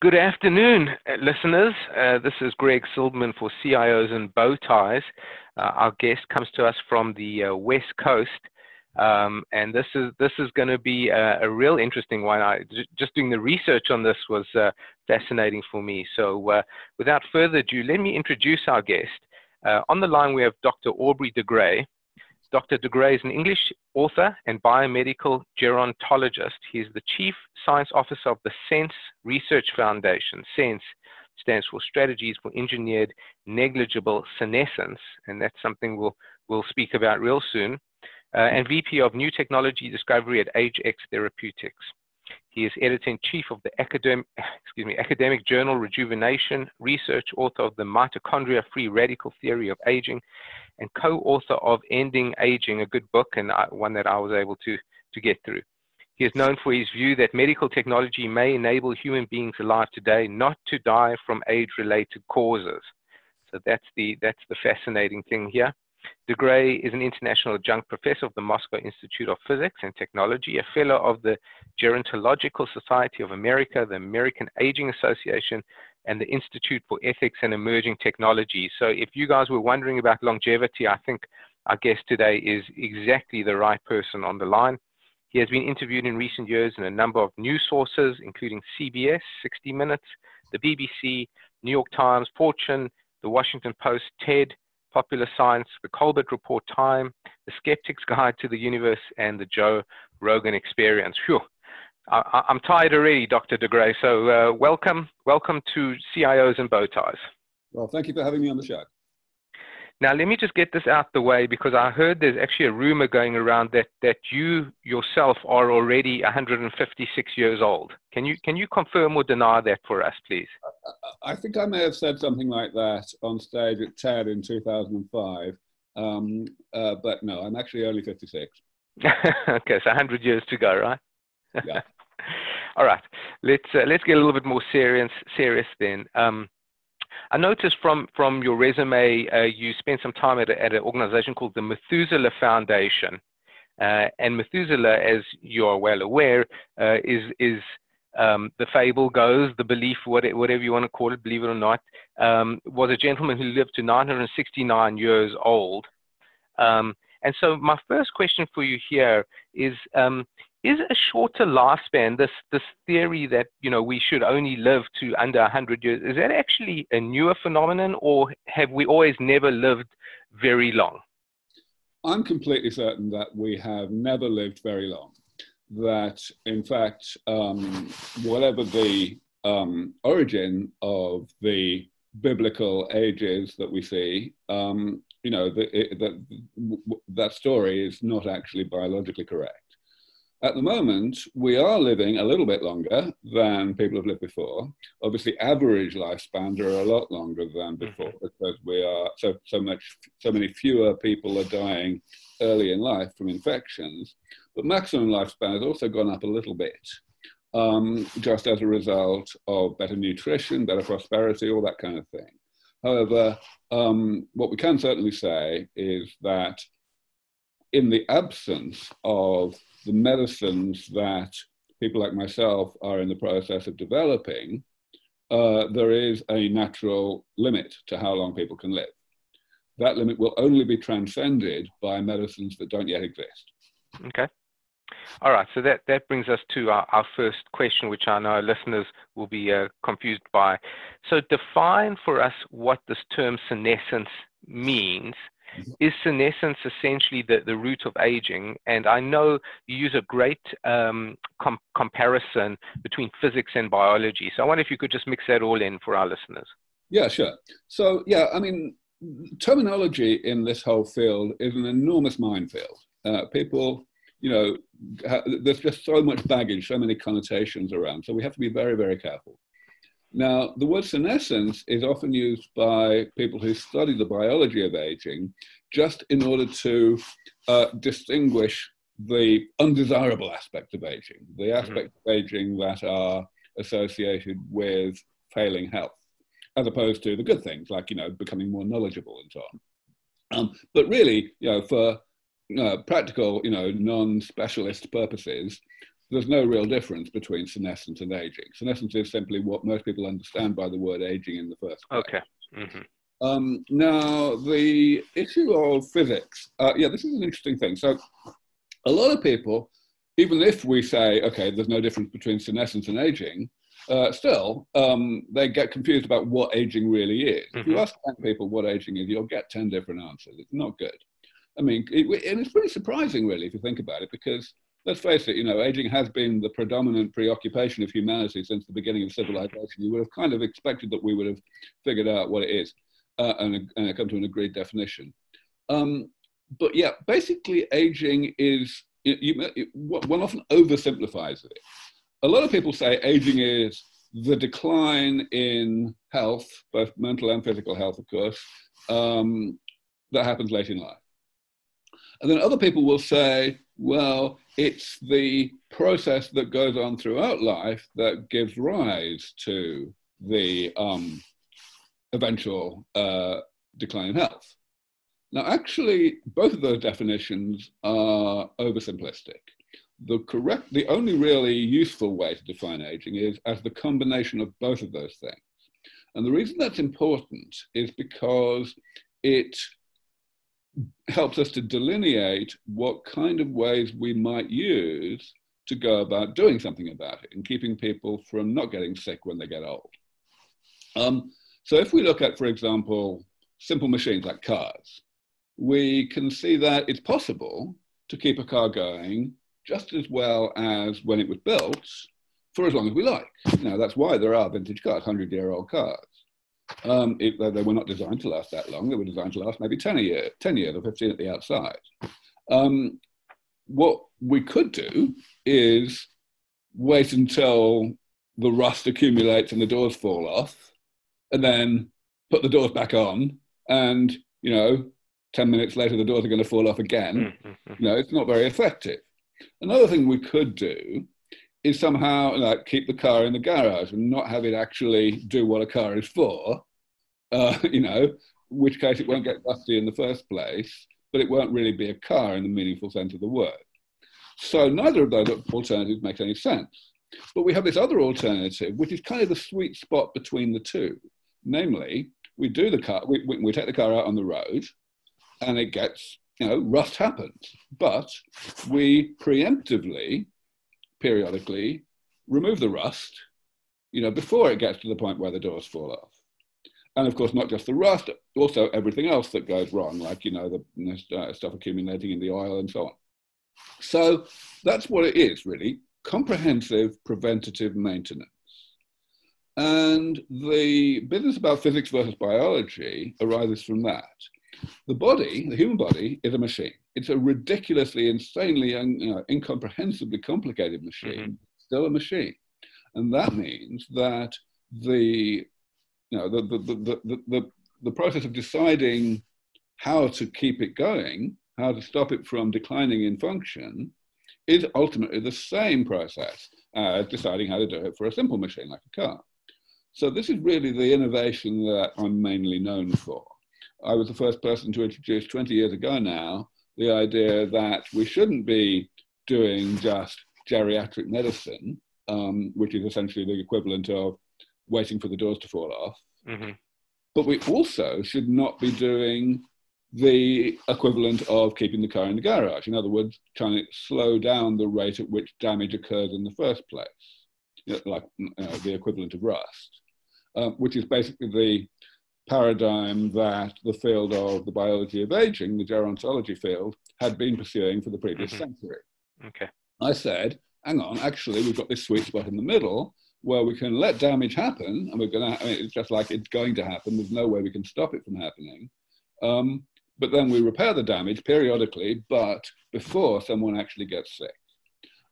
Good afternoon, uh, listeners. Uh, this is Greg Silberman for CIOs and Bow Ties. Uh, our guest comes to us from the uh, West Coast, um, and this is this is going to be a, a, real interesting one. I, just doing the research on this was uh, fascinating for me. So, uh, without further ado, let me introduce our guest. on the line, we have Dr. Aubrey de Grey. Dr. de Grey is an English author and biomedical gerontologist. He is the Chief Science Officer of the SENS Research Foundation. SENS stands for Strategies for Engineered Negligible Senescence, and that's something we'll, we'll speak about real soon. Uh, and VP of New Technology Discovery at AgeX Therapeutics. He is editor-in-chief of the academic, excuse me, academic journal Rejuvenation, research author of the Mitochondrial-Free Radical Theory of Aging, and co-author of Ending Aging, a good book and uh, one that I was able to, to get through. He is known for his view that medical technology may enable human beings alive today not to die from age-related causes. So that's the, that's the fascinating thing here. De Grey is an international adjunct professor of the Moscow Institute of Physics and Technology, a fellow of the Gerontological Society of America, the American Aging Association, and the Institute for Ethics and Emerging Technology. So if you guys were wondering about longevity, I think our guest today is exactly the right person on the line. He has been interviewed in recent years in a number of news sources, including CBS, 60 Minutes, the BBC, New York Times, Fortune, the Washington Post, TED, Popular Science, the Colbert Report Time, the Skeptic's Guide to the Universe, and the Joe Rogan Experience. Phew. I, am tired already, Dr. de Grey. So uh, welcome, welcome to CIOs and Bow Ties. Well, thank you for having me on the show. Now, let me just get this out the way because I heard there's actually a rumor going around that, that you yourself are already 156 years old. Can you, can you confirm or deny that for us, please? I think I may have said something like that on stage at TED in 2005, um, uh, but no, I'm actually only 56. okay, so 100 years to go, right? Yeah. All right, let's uh, let's get a little bit more serious serious then. Um, I noticed from from your resume uh, you spent some time at, at an organization called the Methuselah Foundation, uh, and Methuselah, as you are well aware, uh, is is um, the fable goes, the belief, whatever you want to call it, believe it or not, um, was a gentleman who lived to 969 years old. Um, and so my first question for you here is, um, is a shorter lifespan, this, this theory that, you know, we should only live to under 100 years, is that actually a newer phenomenon or have we always never lived very long? I'm completely certain that we have never lived very long. That, in fact, um, whatever the um, origin of the biblical ages that we see, um, you know, the, it, the, that story is not actually biologically correct. At the moment, we are living a little bit longer than people have lived before. Obviously, average lifespans are a lot longer than mm-hmm. before because we are so so much so many fewer people are dying early in life from infections. But maximum lifespan has also gone up a little bit, um, just as a result of better nutrition, better prosperity, all that kind of thing. However, um, what we can certainly say is that in the absence of the medicines that people like myself are in the process of developing, uh, there is a natural limit to how long people can live. That limit will only be transcended by medicines that don't yet exist. Okay. All right, so that, that brings us to our, our first question, which I know listeners will be uh, confused by. So define for us what this term senescence means is senescence essentially the, the root of aging? And I know you use a great um, com comparison between physics and biology. So I wonder if you could just mix that all in for our listeners. Yeah, sure. So, yeah, I mean, terminology in this whole field is an enormous minefield. Uh, people, you know, there's just so much baggage, so many connotations around. So we have to be very, very careful. Now, the word senescence is often used by people who study the biology of aging just in order to uh, distinguish the undesirable aspect of aging, the mm-hmm. aspects mm-hmm. of aging that are associated with failing health, as opposed to the good things like, you know, becoming more knowledgeable and so on. Um, but really, you know, for uh, practical, you know, non-specialist purposes, there's no real difference between senescence and aging. Senescence is simply what most people understand by the word aging in the first place. Okay. Mm-hmm. Um, now, the issue of physics, uh, yeah, this is an interesting thing. So, a lot of people, even if we say, okay, there's no difference between senescence and aging, uh, still, um, they get confused about what aging really is. Mm-hmm. If you mm-hmm. ask 10 people what aging is, you'll get 10 different answers. It's not good. I mean, it, and it's pretty surprising, really, if you think about it, because let's face it, you know, aging has been the predominant preoccupation of humanity since the beginning of civilization. You would have kind of expected that we would have figured out what it is uh, and, and, come to an agreed definition. Um, but yeah, basically, aging is, you, you, one often oversimplifies it. A lot of people say aging is the decline in health, both mental and physical health, of course, um, that happens late in life. And then other people will say, well, it's the process that goes on throughout life that gives rise to the um, eventual uh, decline in health. Now, actually, both of those definitions are oversimplistic. The correct, the only really useful way to define aging is as the combination of both of those things. And the reason that's important is because it helps us to delineate what kind of ways we might use to go about doing something about it and keeping people from not getting sick when they get old. Um, so if we look at, for example, simple machines like cars, we can see that it's possible to keep a car going just as well as when it was built for as long as we like. Now, that's why there are vintage cars, 100 year old cars. Um, it, they were not designed to last that long. They were designed to last maybe 10 a year, 10 years or 15 at the outside. Um, what we could do is wait until the rust accumulates and the doors fall off, and then put the doors back on, and you know, 10 minutes later the doors are going to fall off again. Mm-hmm. You know, it's not very effective. Another thing we could do is somehow like keep the car in the garage and not have it actually do what a car is for. Uh, you know, which case it won't get dusty in the first place, but it won't really be a car in the meaningful sense of the word. So neither of those alternatives makes any sense. But we have this other alternative, which is kind of the sweet spot between the two. Namely, we do the car, we, we, we take the car out on the road, and it gets, you know, rust happens. But we preemptively periodically remove the rust, you know, before it gets to the point where the doors fall off. And of course, not just the rust, also everything else that goes wrong, like, you know, the uh, stuff accumulating in the oil and so on. So that's what it is, really comprehensive preventative maintenance. And the business about physics versus biology arises from that. The body, the human body, is a machine. It's a ridiculously, insanely, you know, incomprehensibly complicated machine, mm-hmm. still a machine. And that means that the, you know, the, the, the, the, the, the process of deciding how to keep it going, how to stop it from declining in function, is ultimately the same process as deciding how to do it for a simple machine like a car. So this is really the innovation that I'm mainly known for. I was the first person to introduce 20 years ago now the idea that we shouldn't be doing just geriatric medicine, um, which is essentially the equivalent of waiting for the doors to fall off. Mm-hmm. But we also should not be doing the equivalent of keeping the car in the garage. In other words, trying to slow down the rate at which damage occurs in the first place, like uh, the equivalent of rust, uh, which is basically the paradigm that the field of the biology of aging, the gerontology field, had been pursuing for the previous mm-hmm. century. Okay. I said, hang on, actually, we've got this sweet spot in the middle where we can let damage happen, and we're going to, I mean, it's just like it's going to happen. There's no way we can stop it from happening. Um, but then we repair the damage periodically, but before someone actually gets sick.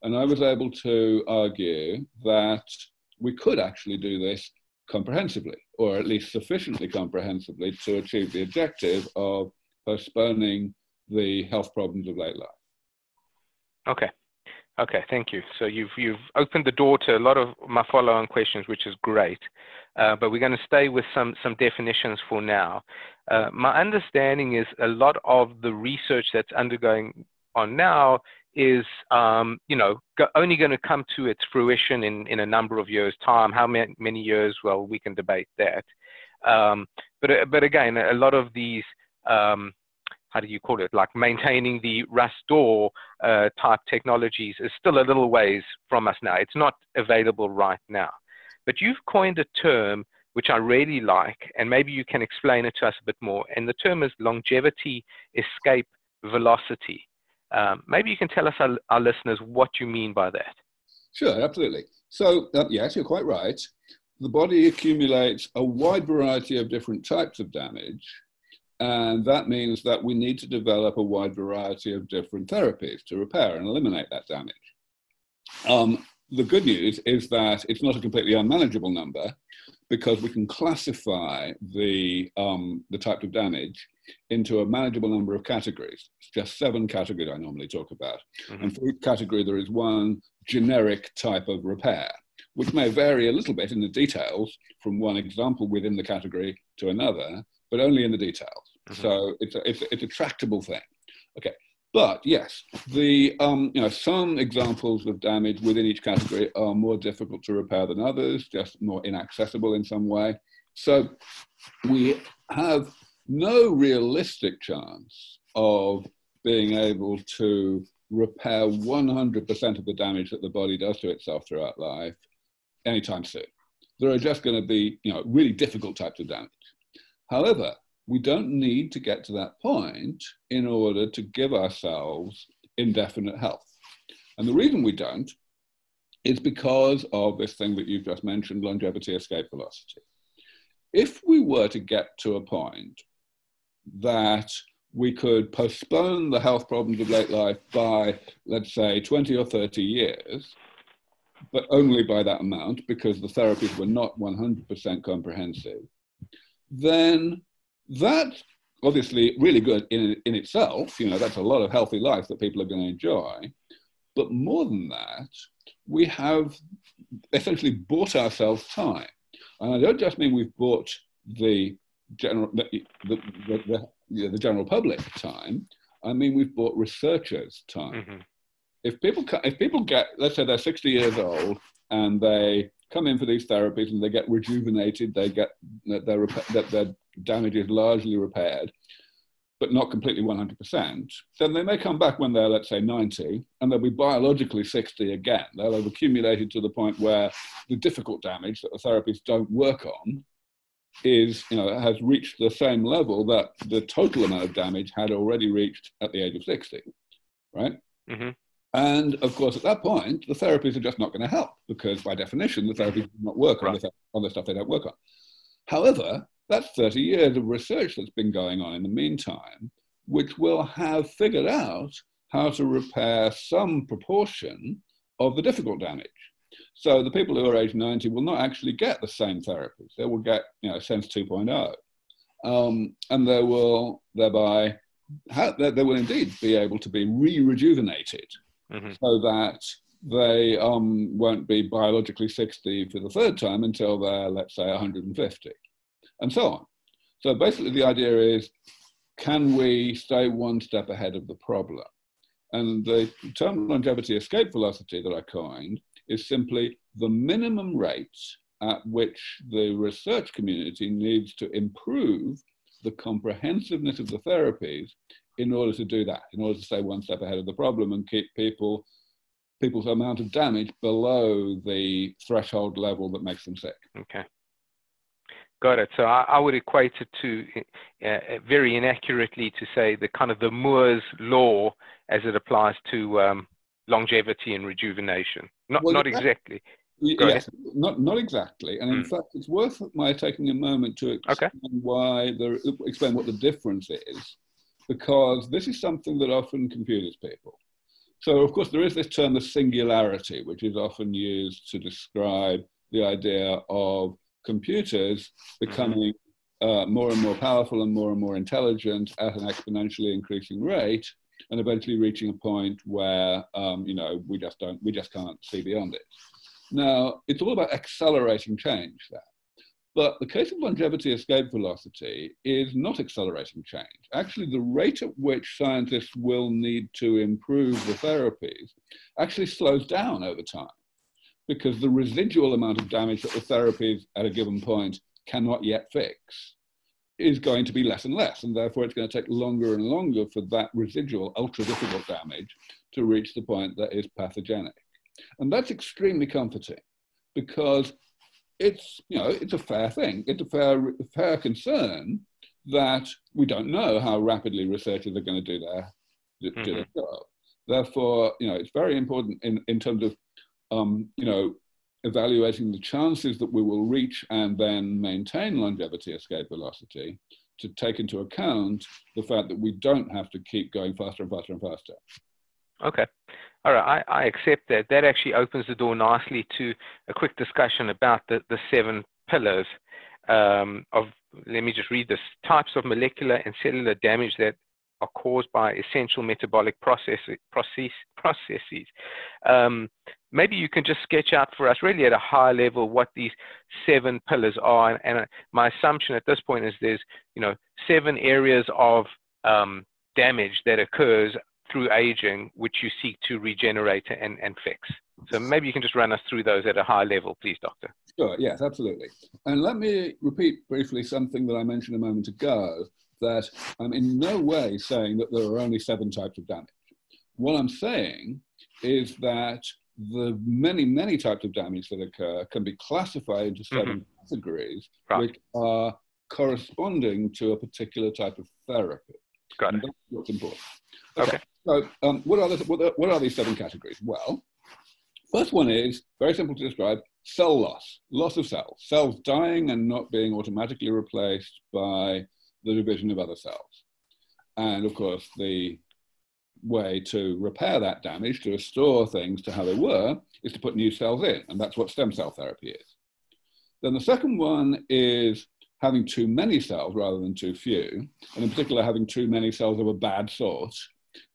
And I was able to argue that we could actually do this comprehensively, or at least sufficiently comprehensively to achieve the objective of postponing the health problems of late life. Okay. Okay, thank you. So you've you've opened the door to a lot of my follow-on questions, which is great. Uh, but we're going to stay with some some definitions for now. Uh, my understanding is a lot of the research that's undergoing on now is, um, you know, only going to come to its fruition in, in a number of years' time. How many, many years? Well, we can debate that. Um, but, but again, a lot of these, um, how do you call it, like maintaining the restore uh, type technologies is still a little ways from us now. It's not available right now. But you've coined a term which I really like, and maybe you can explain it to us a bit more. And the term is longevity escape velocity. Um, maybe you can tell us, our, our, listeners, what you mean by that. Sure, absolutely. So, uh, yes, you're quite right. The body accumulates a wide variety of different types of damage, and that means that we need to develop a wide variety of different therapies to repair and eliminate that damage. Um, the good news is that it's not a completely unmanageable number because we can classify the, um, the type of damage into a manageable number of categories. It's just seven categories I normally talk about. Mm-hmm. And for each category, there is one generic type of repair, which may vary a little bit in the details from one example within the category to another, but only in the details. Mm-hmm. So it's a, it's, a, it's a tractable thing. Okay. But yes, the um, you know some examples of damage within each category are more difficult to repair than others, just more inaccessible in some way. So we have no realistic chance of being able to repair 100% of the damage that the body does to itself throughout life anytime soon. There are just going to be, you know, really difficult types of damage. However, we don't need to get to that point in order to give ourselves indefinite health. And the reason we don't is because of this thing that you've just mentioned, longevity escape velocity. If we were to get to a point that we could postpone the health problems of late life by, let's say, 20 or 30 years, but only by that amount because the therapies were not 100% comprehensive, then that's obviously really good in, in itself. You know, that's a lot of healthy life that people are going to enjoy. But more than that, we have essentially bought ourselves time. And I don't just mean we've bought the general, the, the, the, the, the general public time. I mean, we've bought researchers time. Mm-hmm. If people, if people get, let's say they're 60 years old and they come in for these therapies and they get rejuvenated, they get their, their, their damage is largely repaired, but not completely 100%, then they may come back when they're, let's say, 90, and they'll be biologically 60 again. They'll have accumulated to the point where the difficult damage that the therapies don't work on is, you know, has reached the same level that the total amount of damage had already reached at the age of 60, right? Mm-hmm. And of course, at that point, the therapies are just not going to help because, by definition, the therapies do not work right. on, the, on the stuff they don't work on. However, that's 30 years of research that's been going on in the meantime, which will have figured out how to repair some proportion of the difficult damage. So the people who are age 90 will not actually get the same therapies. They will get, you know, SENS 2.0. Um, and they will thereby, ha- they, they will indeed be able to be re-rejuvenated mm-hmm. so that they um, won't be biologically 60 for the third time until they're, let's say, 150, and so on. So basically, the idea is can we stay one step ahead of the problem? And the term longevity escape velocity that I coined is simply the minimum rates at which the research community needs to improve the comprehensiveness of the therapies in order to do that, in order to stay one step ahead of the problem and keep people people's amount of damage below the threshold level that makes them sick. Okay. Got it. So I, I would equate it to uh, uh, very inaccurately to say the kind of the Moore's law as it applies to um, longevity and rejuvenation. Not well, not exactly. yes, not not exactly. And in mm. fact, it's worth my taking a moment to explain okay. why the explain what the difference is, because this is something that often confuses people. So, of course, there is this term, the singularity, which is often used to describe the idea of computers becoming uh, more and more powerful and more and more intelligent at an exponentially increasing rate, and eventually reaching a point where um, you know we just don't, we just can't see beyond it. Now, it's all about accelerating change there. But the case of longevity escape velocity is not accelerating change. Actually, the rate at which scientists will need to improve the therapies actually slows down over time because the residual amount of damage that the therapies at a given point cannot yet fix is going to be less and less. And therefore, it's going to take longer and longer for that residual ultra difficult damage to reach the point that is pathogenic. And that's extremely comforting because it's, you know, it's a fair thing. It's a fair, fair concern that we don't know how rapidly researchers are going to do their, do mm-hmm. their job. Therefore, you know, it's very important in, in terms of, um, you know, evaluating the chances that we will reach and then maintain longevity escape velocity to take into account the fact that we don't have to keep going faster and faster and faster. Okay. All right, I, I accept that. That actually opens the door nicely to a quick discussion about the, the seven pillars um, of, let me just read this, types of molecular and cellular damage that are caused by essential metabolic process, process, processes. Um, maybe you can just sketch out for us really at a high level what these seven pillars are. And, and my assumption at this point is there's, you know, seven areas of um, damage that occurs through aging, which you seek to regenerate and, and fix. So maybe you can just run us through those at a high level, please, Doctor. Sure, yes, absolutely. And let me repeat briefly something that I mentioned a moment ago, that I'm in no way saying that there are only seven types of damage. What I'm saying is that the many, many types of damage that occur can be classified into 7 mm-hmm. categories, right. which are corresponding to a particular type of therapy. Got it. that's what's important. Okay. okay. So, um, what, are the, what, are, what are these seven categories? Well, first one is very simple to describe cell loss, loss of cells, cells dying and not being automatically replaced by the division of other cells. And of course, the way to repair that damage, to restore things to how they were, is to put new cells in. And that's what stem cell therapy is. Then the second one is having too many cells rather than too few, and in particular, having too many cells of a bad sort.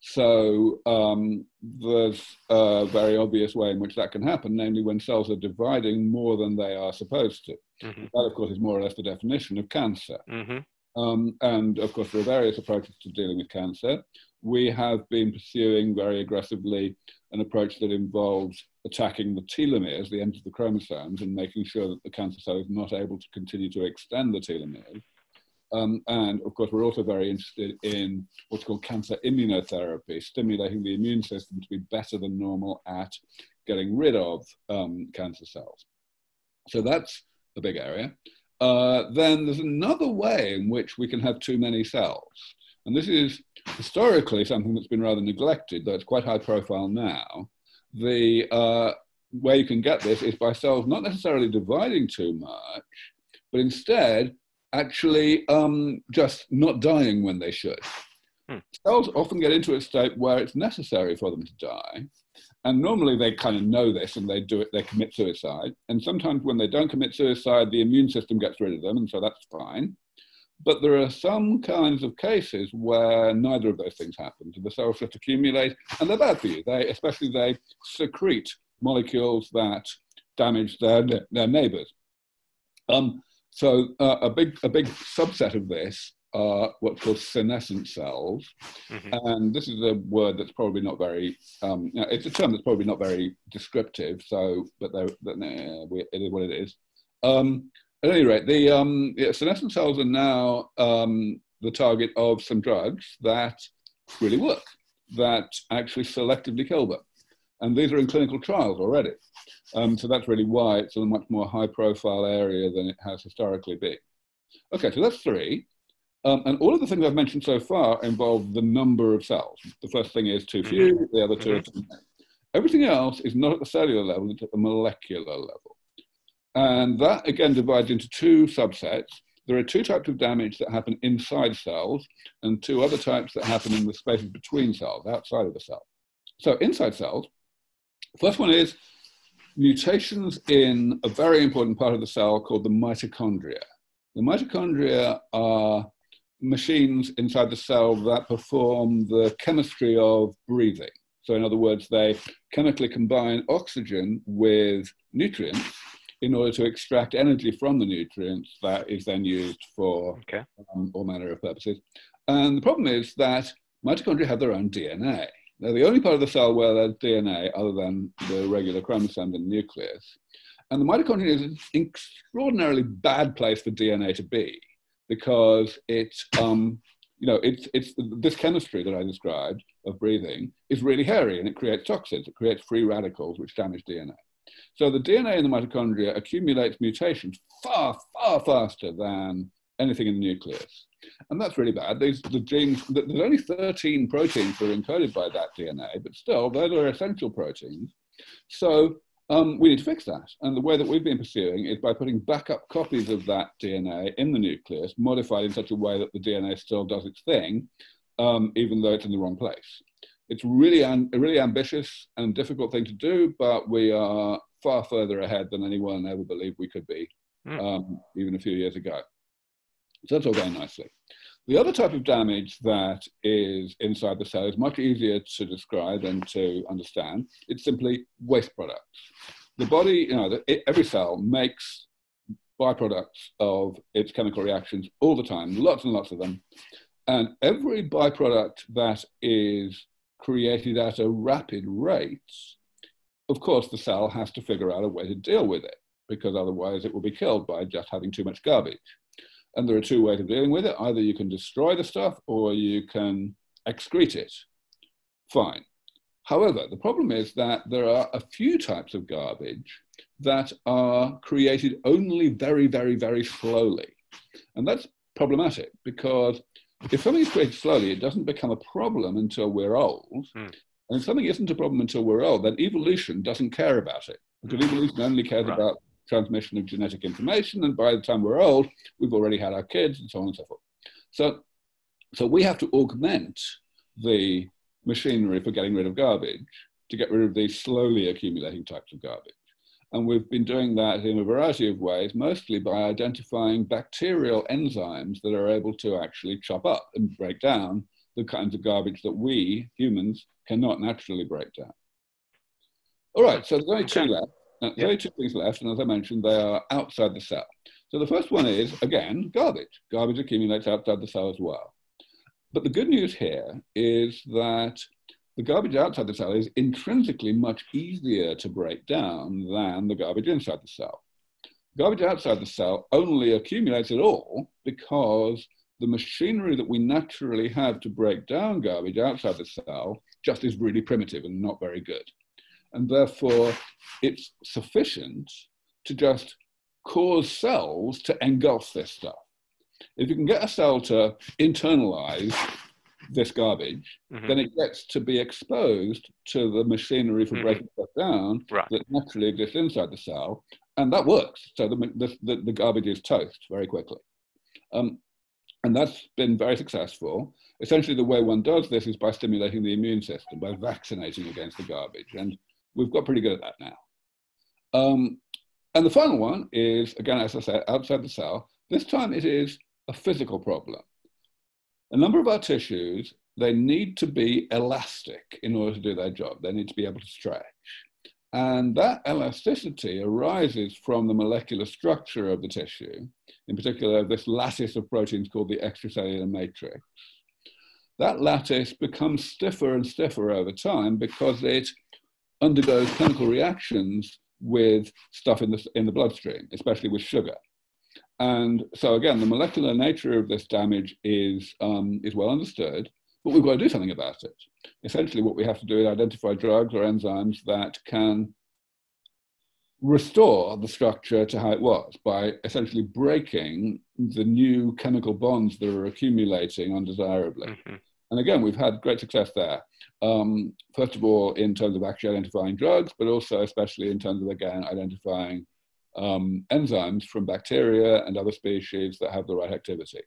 So um, there's a very obvious way in which that can happen, namely when cells are dividing more than they are supposed to. Mm-hmm. That, of course, is more or less the definition of cancer. Mm-hmm. Um, and of course, there are various approaches to dealing with cancer. We have been pursuing very aggressively an approach that involves attacking the telomeres, the ends of the chromosomes, and making sure that the cancer cell is not able to continue to extend the telomeres. Um, and of course, we're also very interested in what's called cancer immunotherapy, stimulating the immune system to be better than normal at getting rid of um, cancer cells. So that's a big area. Uh, then there's another way in which we can have too many cells. And this is historically something that's been rather neglected, though it's quite high profile now. The uh, way you can get this is by cells not necessarily dividing too much, but instead actually um, just not dying when they should. Hmm. Cells often get into a state where it's necessary for them to die, and normally they kind of know this and they do it, they commit suicide. And sometimes when they don't commit suicide, the immune system gets rid of them, and so that's fine. But there are some kinds of cases where neither of those things happen. The cells just accumulate, and they're bad for you. They, especially they secrete molecules that damage their, their neighbors. Um, so uh, a big a big subset of this are what's called senescent cells. Mm-hmm. And this is a word that's probably not very, um, it's a term that's probably not very descriptive, so, but, we, it is what it is. Um, at any rate, the um, yeah, senescent cells are now um, the target of some drugs that really work, that actually selectively kill them. And these are in clinical trials already. Um, so that's really why it's a much more high profile area than it has historically been. Okay, so that's three. Um, and all of the things I've mentioned so far involve the number of cells. The first thing is too mm-hmm. few, the other 2 mm-hmm. are too many. Everything else is not at the cellular level, it's at the molecular level. And that again divides into two subsets. There are two types of damage that happen inside cells, and two other types that happen in the spaces between cells, outside of the cell. So, inside cells, first one is mutations in a very important part of the cell called the mitochondria. The mitochondria are machines inside the cell that perform the chemistry of breathing. So, in other words, they chemically combine oxygen with nutrients in order to extract energy from the nutrients that is then used for okay. um, all manner of purposes. And the problem is that mitochondria have their own DNA. They're the only part of the cell where there's DNA other than the regular chromosomes and nucleus. And the mitochondria is an extraordinarily bad place for DNA to be because it's, um, you know, it's, it's this chemistry that I described of breathing is really hairy and it creates toxins, it creates free radicals which damage DNA. So the DNA in the mitochondria accumulates mutations far, far faster than anything in the nucleus. And that's really bad. These, the genes, there's only 13 proteins that are encoded by that DNA, but still, those are essential proteins. So um, we need to fix that. And the way that we've been pursuing is by putting backup copies of that DNA in the nucleus, modified in such a way that the DNA still does its thing, um, even though it's in the wrong place. It's really a really ambitious and difficult thing to do, but we are far further ahead than anyone ever believed we could be, mm. um, even a few years ago. So that's all going nicely. The other type of damage that is inside the cell is much easier to describe and to understand. It's simply waste products. The body, you know, every cell makes byproducts of its chemical reactions all the time, lots and lots of them. And every byproduct that is created at a rapid rate, of course, the cell has to figure out a way to deal with it because otherwise it will be killed by just having too much garbage. And there are two ways of dealing with it. Either you can destroy the stuff or you can excrete it. Fine. However, the problem is that there are a few types of garbage that are created only very, very, very slowly. And that's problematic because if something is created slowly, it doesn't become a problem until we're old. Mm. And if something isn't a problem until we're old, then evolution doesn't care about it. Because evolution only cares right. about transmission of genetic information. And by the time we're old, we've already had our kids and so on and so forth. So, so we have to augment the machinery for getting rid of garbage to get rid of these slowly accumulating types of garbage. And we've been doing that in a variety of ways, mostly by identifying bacterial enzymes that are able to actually chop up and break down the kinds of garbage that we humans cannot naturally break down. All right, so there's only two left. Uh, yep. Only two things left, and as I mentioned, they are outside the cell. So the first one is, again, garbage. Garbage accumulates outside the cell as well. But the good news here is that the garbage outside the cell is intrinsically much easier to break down than the garbage inside the cell. Garbage outside the cell only accumulates at all because the machinery that we naturally have to break down garbage outside the cell just is really primitive and not very good. And therefore, it's sufficient to just cause cells to engulf this stuff. If you can get a cell to internalize this garbage, mm-hmm. then it gets to be exposed to the machinery for mm-hmm. breaking stuff down right. that naturally exists inside the cell, and that works. So the, the, the garbage is toast very quickly. Um, and that's been very successful. Essentially, the way one does this is by stimulating the immune system, by vaccinating against the garbage. And we've got pretty good at that now. Um, and the final one is, again, as I said, outside the cell. This time it is a physical problem. A number of our tissues, they need to be elastic in order to do their job. They need to be able to stretch. And that elasticity arises from the molecular structure of the tissue, in particular, this lattice of proteins called the extracellular matrix. That lattice becomes stiffer and stiffer over time because it undergoes chemical reactions with stuff in the, in the bloodstream, especially with sugar. And so again, the molecular nature of this damage is, um, is well understood, but we've got to do something about it. Essentially, what we have to do is identify drugs or enzymes that can restore the structure to how it was by essentially breaking the new chemical bonds that are accumulating undesirably. Mm-hmm. And again, we've had great success there. Um, first of all, in terms of actually identifying drugs, but also especially in terms of, again, identifying um, enzymes from bacteria and other species that have the right activity.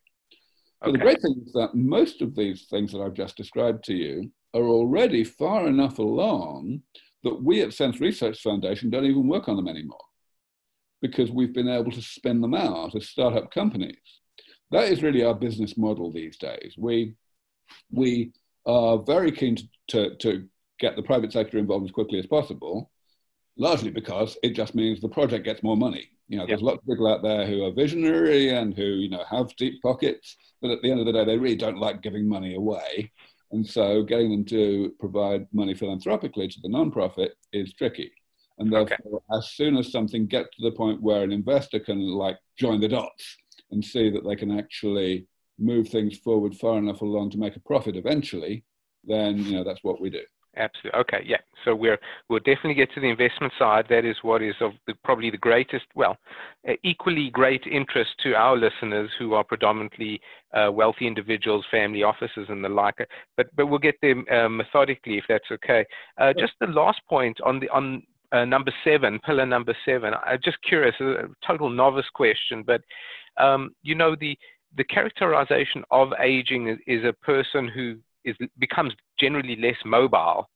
But the great thing is that most of these things that I've just described to you are already far enough along that we at SENS Research Foundation don't even work on them anymore because we've been able to spin them out as startup companies. That is really our business model these days. We, we are very keen to, to, to get the private sector involved as quickly as possible. largely because it just means the project gets more money. You know, there's lots of people out there who are visionary and who, you know, have deep pockets, but at the end of the day, they really don't like giving money away. And so getting them to provide money philanthropically to the nonprofit is tricky. And therefore, okay. as soon as something gets to the point where an investor can like join the dots and see that they can actually move things forward far enough along to make a profit eventually, then you know that's what we do. Absolutely. Okay. Yeah. So we're we'll definitely get to the investment side. That is what is of the, probably the greatest, well, uh, equally great interest to our listeners who are predominantly uh, wealthy individuals, family offices, and the like. But but we'll get there uh, methodically if that's okay. Uh, just the last point on the on uh, number seven, pillar number seven. I'm just curious, a total novice question, but um, you know the the characterization of aging is, is, a person who is becomes generally less mobile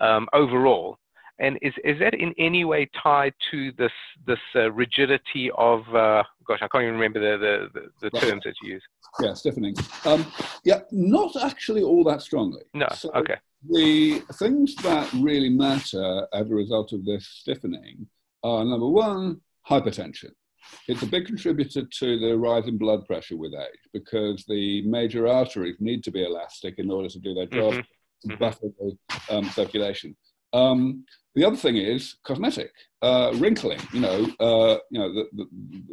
um, overall. And is, is that in any way tied to this this uh, rigidity of uh, gosh I can't even remember the the, the, the terms that you use. Yeah, stiffening. Um, yeah, not actually all that strongly. No. So okay. The things that really matter as a result of this stiffening are number one, hypertension. It's a big contributor to the rise in blood pressure with age because the major arteries need to be elastic in order to do their job mm-hmm. to mm-hmm. buffer the um, circulation. Um, the other thing is cosmetic, uh, wrinkling. You know, uh, you know, the, the,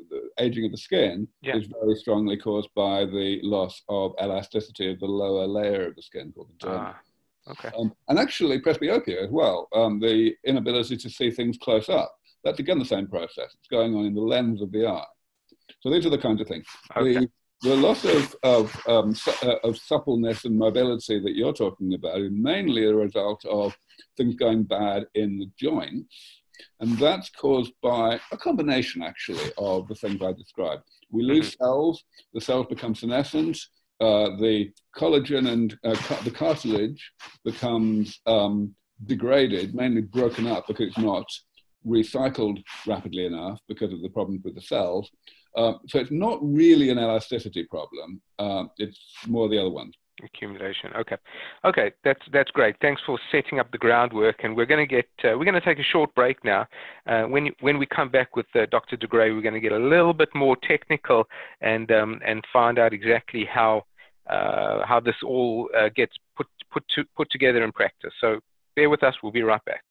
the, aging of the skin yeah. is very strongly caused by the loss of elasticity of the lower layer of the skin called the dermis. Ah, okay. Um, and actually, presbyopia as well, um, the inability to see things close up. That's again the same process. It's going on in the lens of the eye. So these are the kinds of things. Okay. The, the loss of, of, um, uh, of suppleness and mobility that you're talking about is mainly a result of things going bad in the joints. And that's caused by a combination, actually, of the things I described. We lose mm-hmm. cells, the cells become senescent, uh, the collagen and uh, ca- the cartilage becomes um, degraded, mainly broken up because it's not recycled rapidly enough because of the problems with the cells. Uh, so it's not really an elasticity problem. Uh, it's more the other one. Accumulation. Okay, okay, that's that's great. Thanks for setting up the groundwork, and we're going to get uh, we're going to take a short break now. Uh, when when we come back with uh, Dr. De Grey, we're going to get a little bit more technical and um, and find out exactly how uh, how this all gets put put to, put together in practice. So bear with us. We'll be right back.